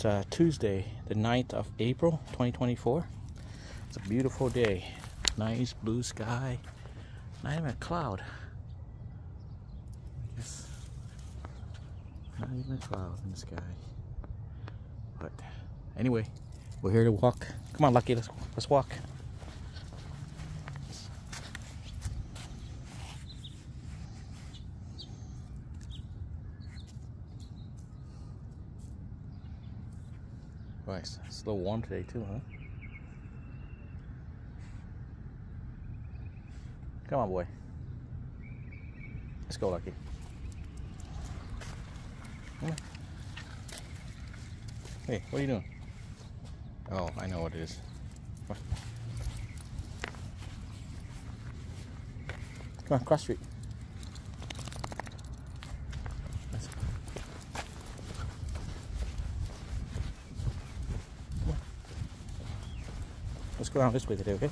is uh, Tuesday, the 9th of April, 2024. It's a beautiful day. Nice blue sky. Not even a cloud. I guess not even a cloud in the sky. But anyway, we're here to walk. Come on, Lucky, let's let's walk. Nice. It's a little warm today too, huh? Come on, boy. Let's go, Lucky. Hey, what are you doing? Oh, I know what it is. On, Come on cross street. Let's go down this way today, okay?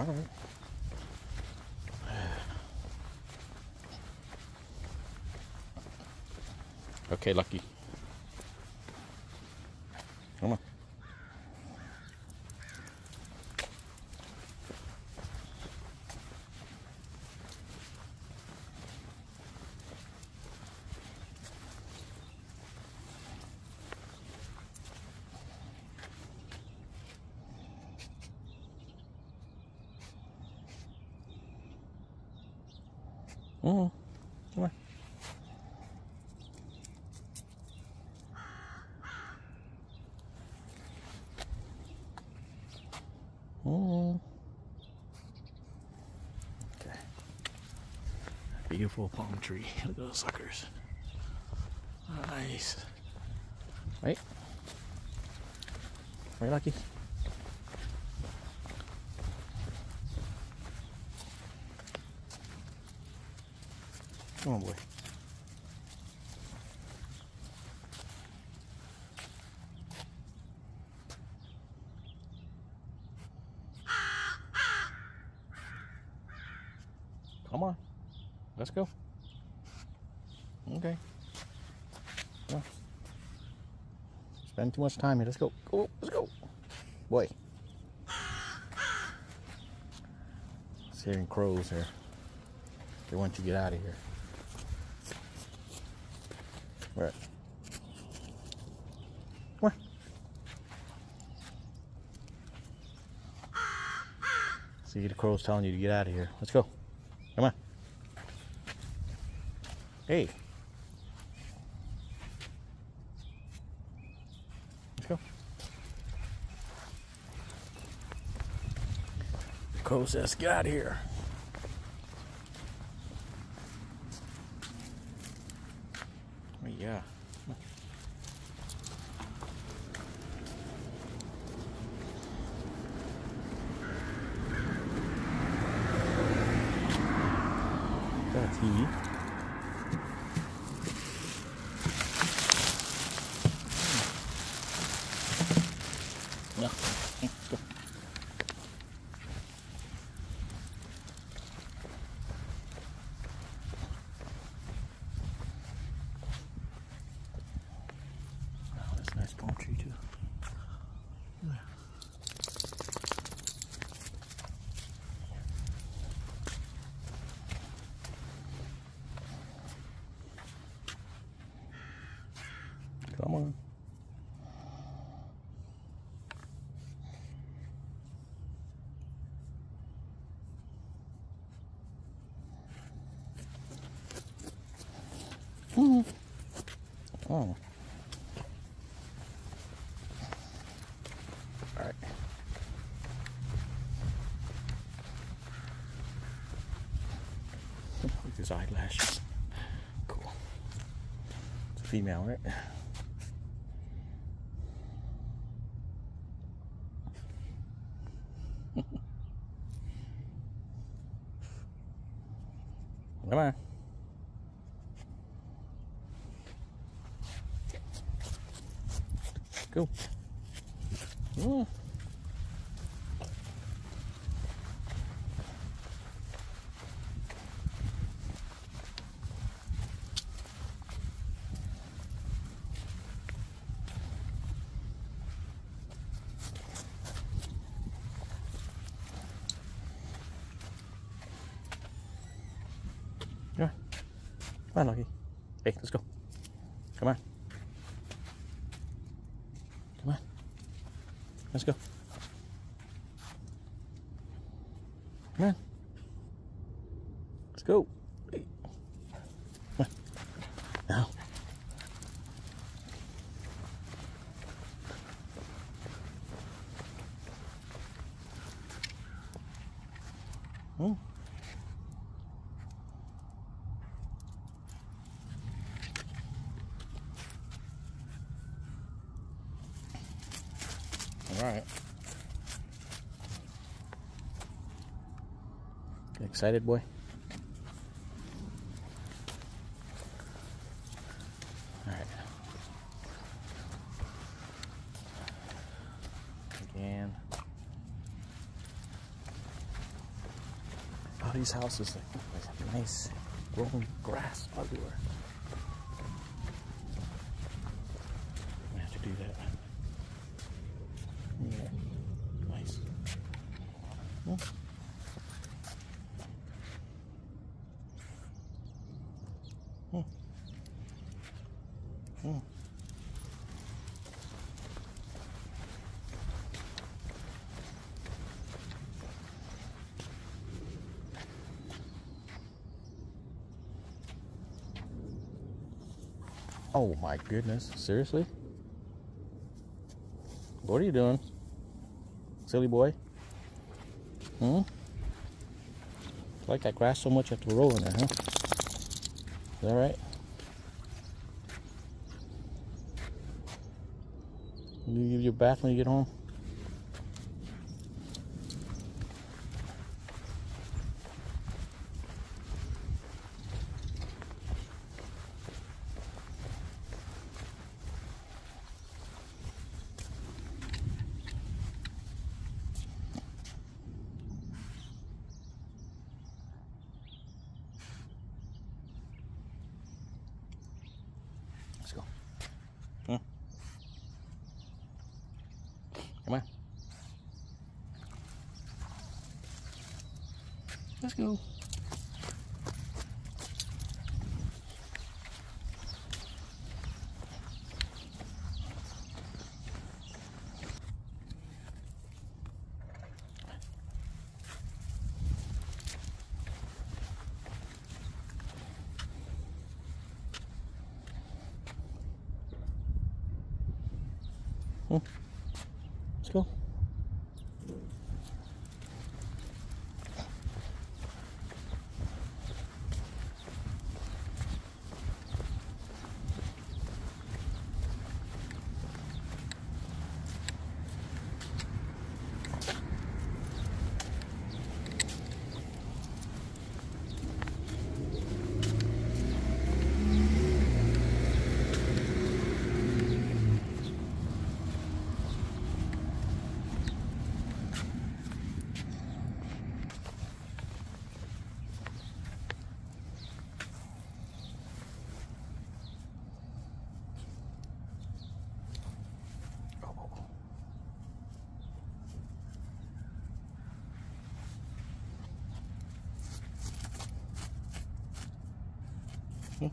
All right. Okay, Lucky. Come on. Mm, come on. Mm. Okay. Beautiful palm tree. Look at those suckers. Nice. Right? Very Lucky? Come on, boy. Come on. Let's go. Okay. Well, spend too much time here. Let's go. Go. Let's go. Boy. It's hearing crows here. They want you to get out of here. Come on. See the crow's telling you to get out of here. Let's go. Come on. Hey. Get out here. Oh, yeah. That's on. Got a TV. Yeah. Let's go. Hmm. Hmm. Oh. All right. Look at his eyelashes. Cool. It's a female, right? Come on. Go. Mm. Come on. Come on, Lucky. Hey, let's go. Come on. Come on. Let's go. Come on. Let's go. Excited, boy? All right. Again. Oh, these houses like nice growing grass everywhere. I have to do that. Yeah. Nice. Hmm. Hmm. Hmm. Oh my goodness, seriously? What are you doing? Silly boy? Hmm? Like that grass so much you have to roll in there, huh? Is that right? You give your bath when you get home? Let's go. Hmm. Come on. Let's go. That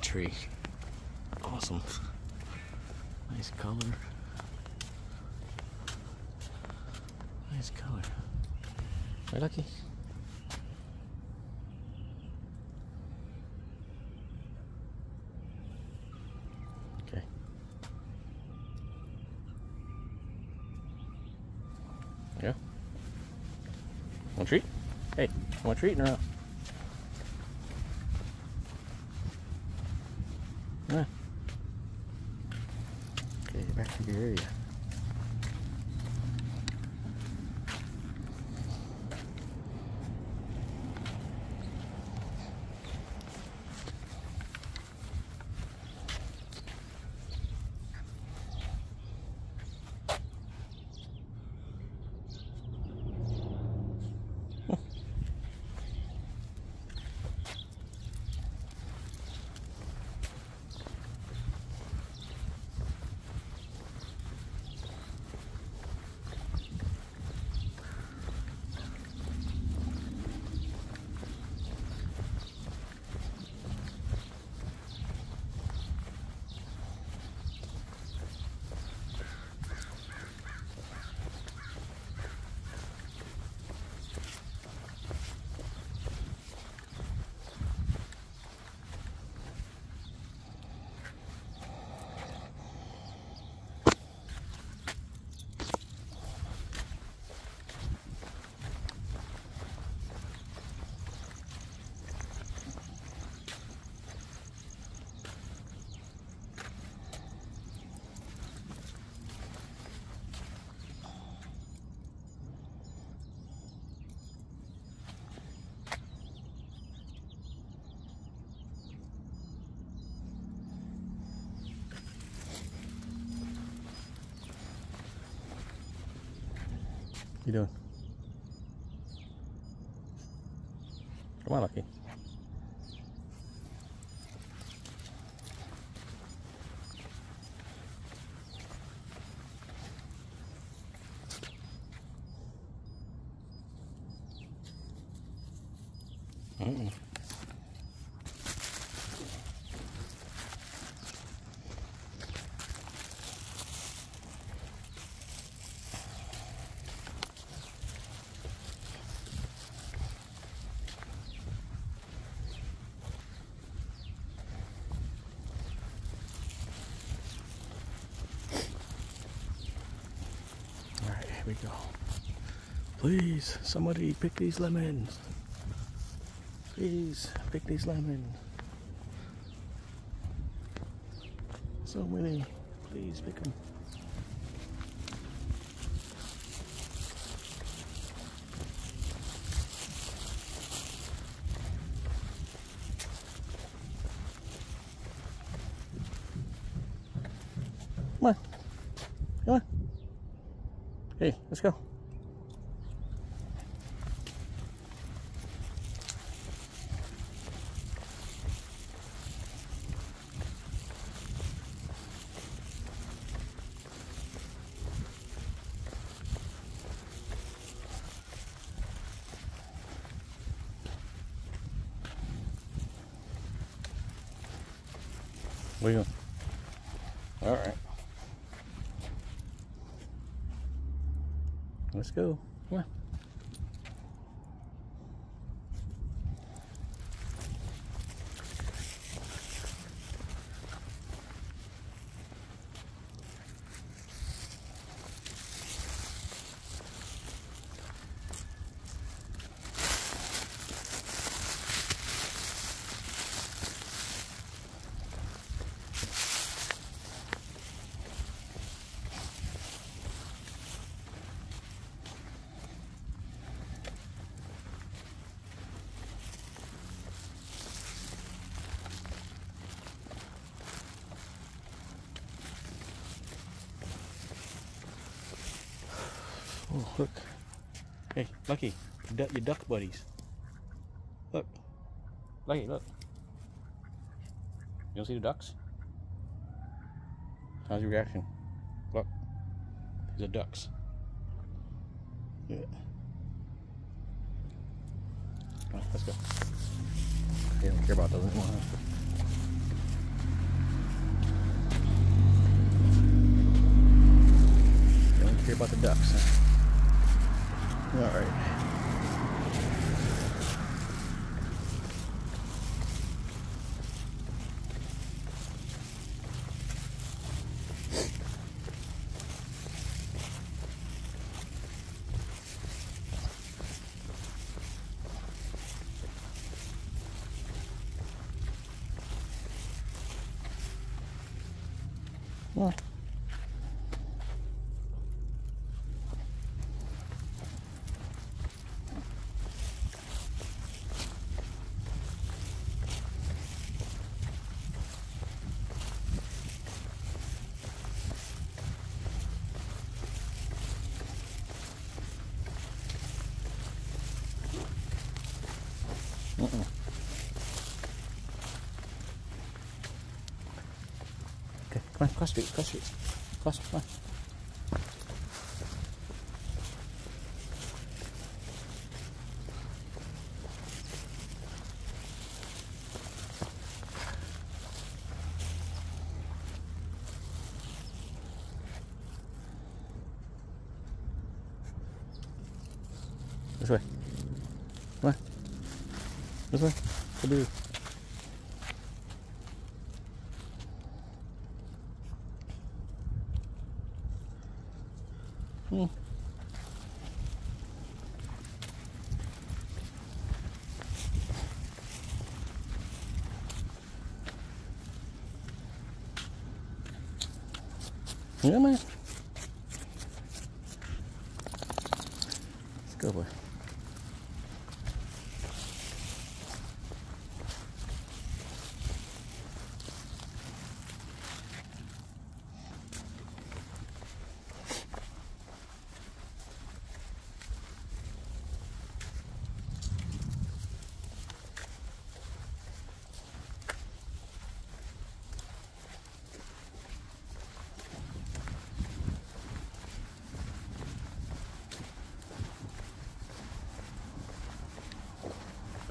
tree. Awesome. Nice color. Nice color. Right, Lucky? Okay. Yeah. Want a treat? Hey, want a treat or not? You doing? Come on, Lucky. We go. Please, somebody pick these lemons. Please, pick these lemons. So many. Please pick them. Hey, let's go. Let's go. Oh, look. Hey, Lucky, your duck buddies. Look. Lucky, look. You don't see the ducks? How's your reaction? Look. These are ducks. Yeah. Right, let's go. They don't care about those anymore. They don't care about the ducks, huh? All right. Yeah. Mm-mm. Okay, come on, cross street, cross street. Cross, come on. This way. Come on. This way. Come here. Hmm. Yeah, man. Let's go, boy.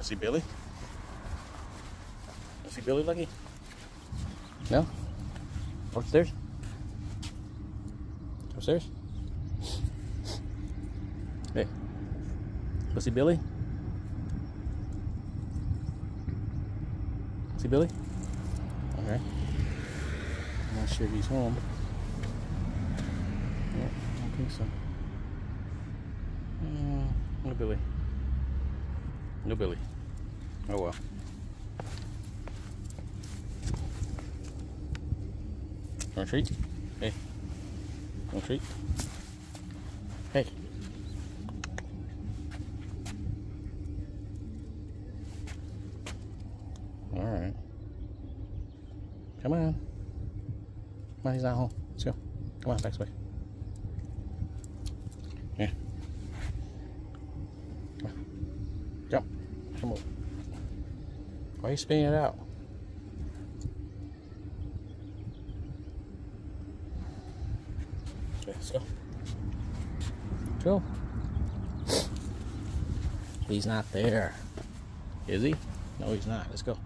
I see Billy. I see Billy Lucky. No? Upstairs? Upstairs? Hey. Go see Billy? See Billy? Okay. I'm not sure if he's home. No, I don't think so. Uh, no Billy. No Billy. Oh well. Want a treat? Hey. Want a treat? Hey. Alright. Come on. Come on, he's not home. Let's go. Come on, back way. Yeah. Come on. Jump. Come on. Why are you spinning it out? Okay, let's go. Go. He's not there. Is he? No, he's not. Let's go.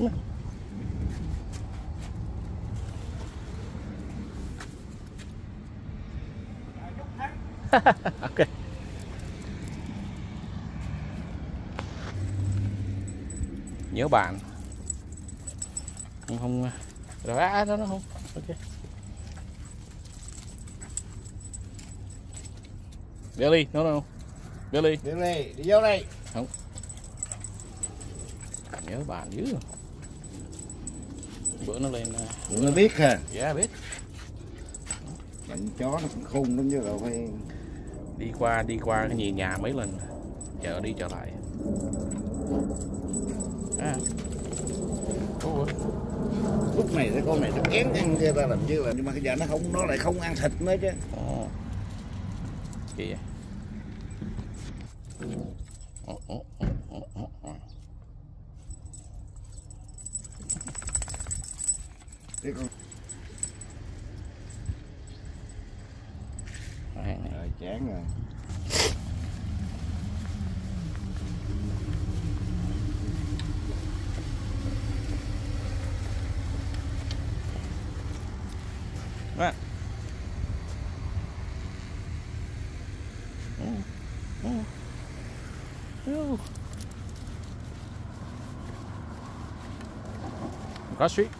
On. okay. Nhớ bạn. Không không rồi á đó nó không. Ok. Billy, no no. Billy, Billy, đi vô đây. nhớ bạn dữ. Bữa nó lên à, Nó biết hả? Dạ biết. Bánh chó nó cũng khùng lắm chứ đâu phải. Đi qua đi qua cái nhìn nhà mấy lần. Chợ đi trở lại. À. Ủa. Lúc này cái con này nó kén ăn kia ta làm chứ là nhưng mà bây giờ nó không nó lại không ăn thịt nữa chứ. Ồ. Ồ, ồ, ồ, ồ, ồ, Rồi, chán rồi Right. Oh. Oh. Cross street.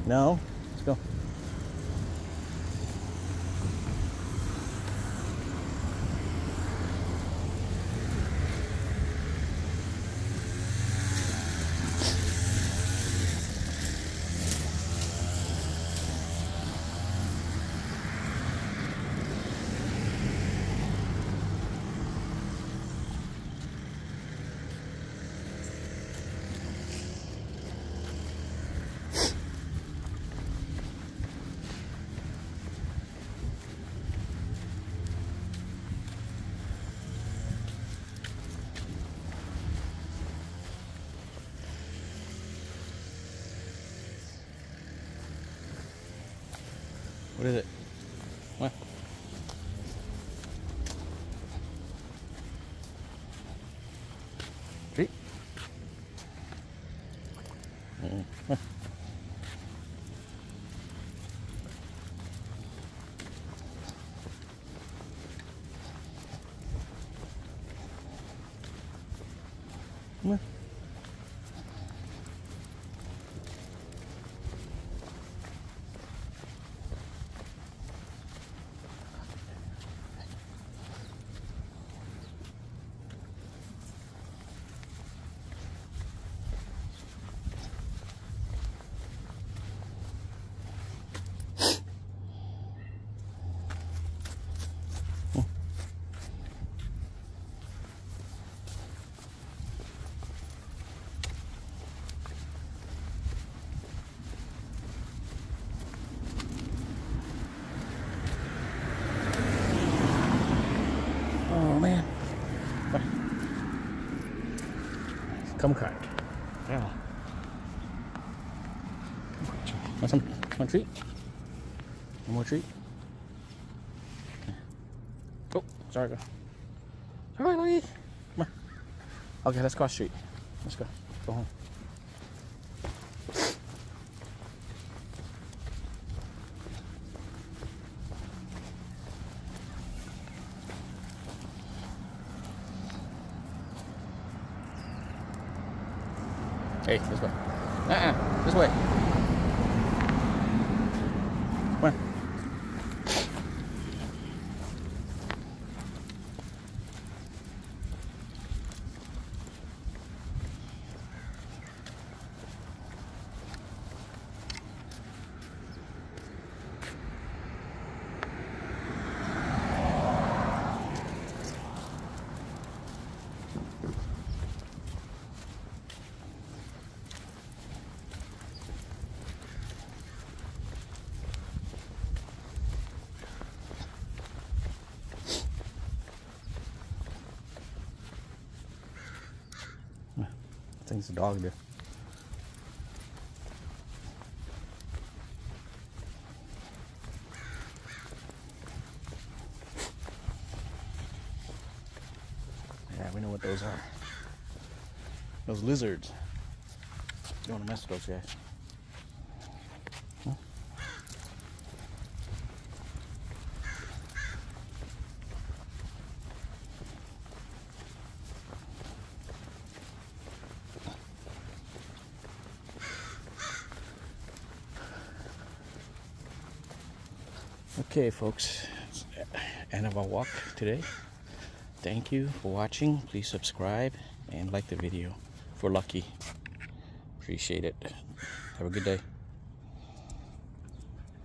No. Let's go. What is it? What? Treat? Mm. What? Come on. Oh man. Bye. Come crack. Yeah. Want some one One more treat? Oh, sorry. Go. Sorry, Louise. Come on. Okay, let's cross street. Let's go. Go home. Hey, this way. Uh-uh. This way. Come on. I it's a dog there. Yeah, we know what those are. Those lizards. You don't want to mess with those guys. Huh? Okay, folks, end of our walk today. Thank you for watching. Please subscribe and like the video for Lucky. Appreciate it. Have a good day.